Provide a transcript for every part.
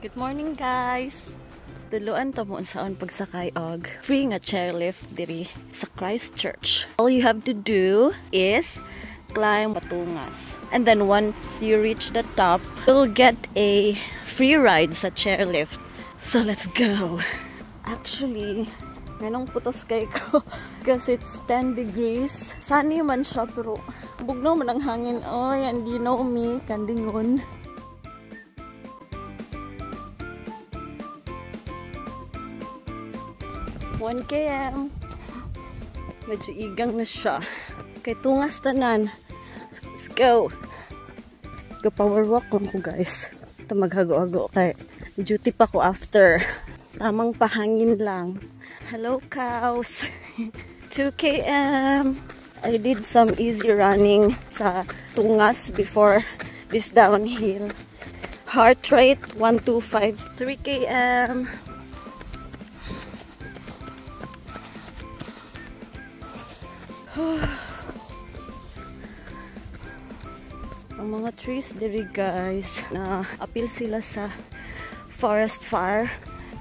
Good morning guys! Tuluan to mo saan pagsakay og free nga chairlift diri sa Christchurch. All you have to do is climb patungas. And then once you reach the top, you'll get a free ride sa chairlift. So let's go! Actually, Ganong putos kay ko. Kasi it's 10 degrees. Sunny man siya pero bugno man ang hangin. Oh, and you know me, kandingon. 1 km. Medyo igang na siya. Kay tungas tanan. Let's go. Go power walk lang ko guys. Ito maghago-hago kay duty pa ko after. Tamang pahangin lang. Hello cows. 2 km. I did some easy running sa tungas before this downhill. Heart rate 125. 3 km. ang mga trees diri guys na appeal sila sa forest fire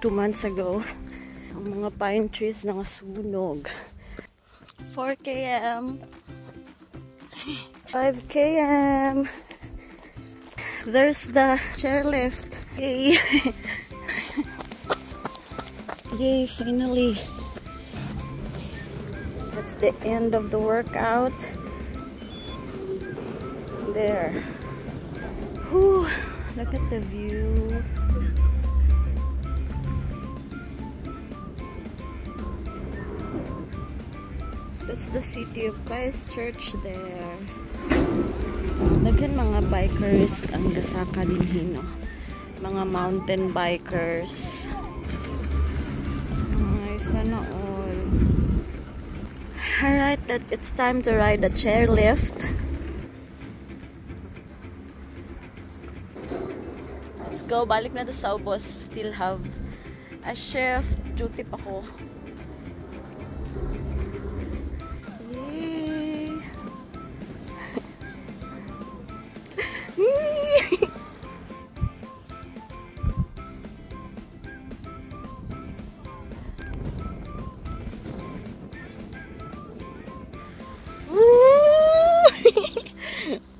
2 months ago. Ang mga pine trees na sunog. 4 km 5 km there's the chairlift. Yay. Yay finally the end of the workout. There. Whew, look at the view. That's the city of Christchurch there. Naghan mga bikers ang gasaka din hino. Mga mountain bikers. Ay sana all alright that it's time to ride the chairlift. Let's go. Balik na to sa ubos. Still have a shift. Duty pa ko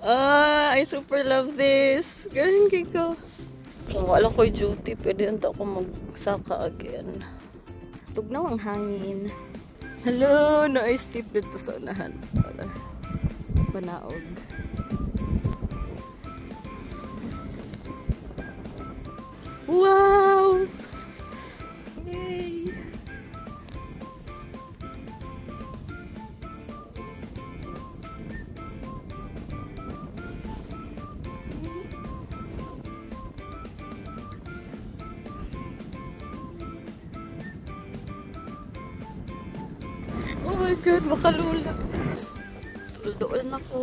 ah, I super love this. Ganun kay ko. Kung wala ko duty, pwede nito ako magsaka again. Tugnaw ang hangin. Hello, na-ice tip dito sa unahan. Panaog. Wow! My god, makalula. Doon na ko.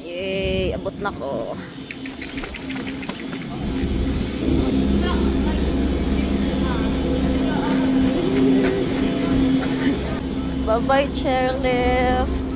Yay, abot na ko. Bye-bye, chairlift.